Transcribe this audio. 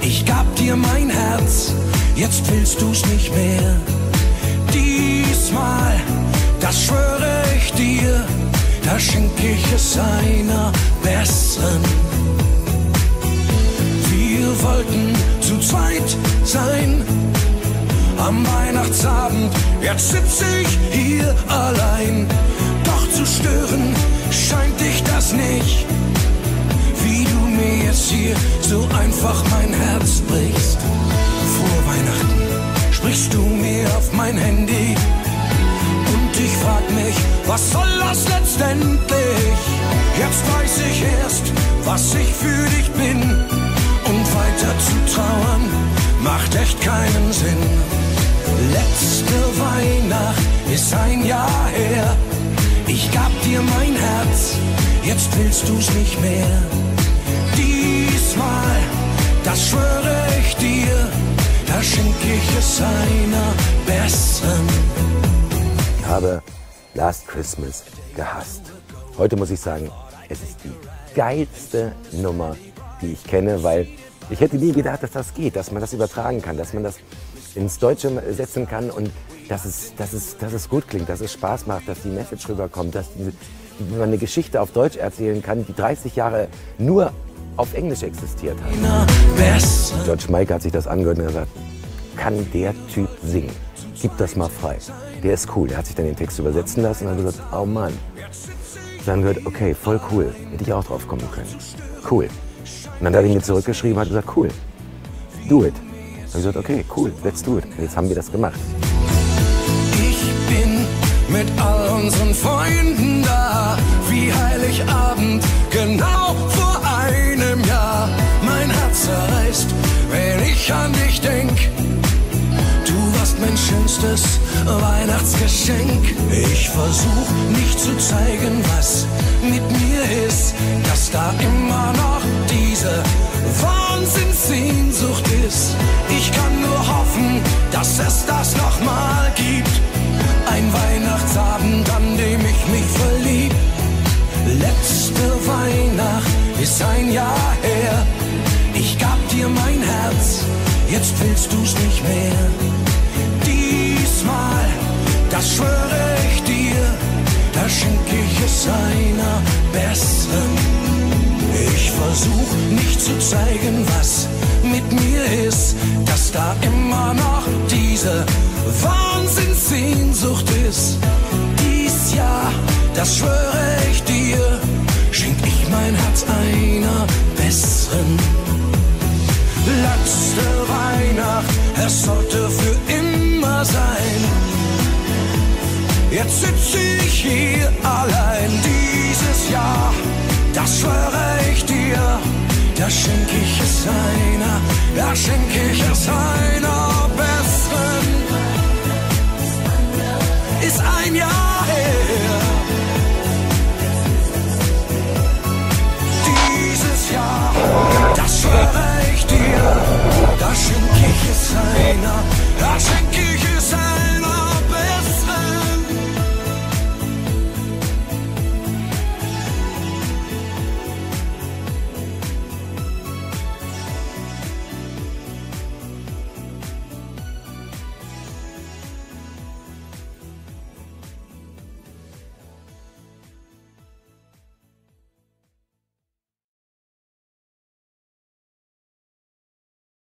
Ich gab dir mein Herz, jetzt willst du's nicht mehr. Diesmal, das schwöre ich dir, da schenk ich es einer besseren. Wir wollten zu zweit sein am Weihnachtsabend, jetzt sitz ich hier allein. Doch zu stören scheint dich das nicht, einfach mein Herz brichst. Vor Weihnachten sprichst du mir auf mein Handy und ich frag mich, was soll das letztendlich? Jetzt weiß ich erst, was ich für dich bin und weiter zu trauern macht echt keinen Sinn. Letzte Weihnacht ist ein Jahr her. Ich gab dir mein Herz, jetzt willst du's nicht mehr. Diesmal, das schwöre ich dir, da schenk ich es einer besseren. Ich habe Last Christmas gehasst. Heute muss ich sagen, es ist die geilste Nummer, die ich kenne, weil ich hätte nie gedacht, dass das geht, dass man das übertragen kann, dass man das ins Deutsche setzen kann und dass es, dass es, dass es gut klingt, dass es Spaß macht, dass die Message rüberkommt, dass die, man eine Geschichte auf Deutsch erzählen kann, die 30 Jahre nur auf Englisch existiert hat. George Mike hat sich das angehört und gesagt, kann der Typ singen? Gib das mal frei. Der ist cool. Er hat sich dann den Text übersetzen lassen und hat gesagt, oh Mann. Dann gehört, okay, voll cool. Hätte ich auch drauf kommen können. Cool. Und dann hat er mir zurückgeschrieben und hat gesagt, cool, do it. Dann habe ich gesagt, okay, cool, let's do it. Und jetzt haben wir das gemacht. Ich bin mit all unseren Freunden da, wie Heiligabend, genau an dich denk. Du warst mein schönstes Weihnachtsgeschenk. Ich versuch nicht zu zeigen, was mit mir ist, dass da immer noch diese Wahnsinnssehnsucht ist. Ich kann nur hoffen, dass es das nochmal gibt. Ein Weihnachtsabend, an dem ich mich verlieb. Letzte Weihnacht ist ein Jahr her. Jetzt willst du's nicht mehr. Diesmal, das schwöre ich dir, da schenk ich es einer besseren. Ich versuch nicht zu zeigen, was mit mir ist, dass da immer noch diese Wahnsinnssehnsucht ist. Dies Jahr, das schwöre ich dir, schenk ich mein Herz einer besseren. Es sollte für immer sein. Jetzt sitze ich hier allein dieses Jahr das schwöre ich dir, da schenk ich es einer, da schenk ich es einer das schwöre ich dir,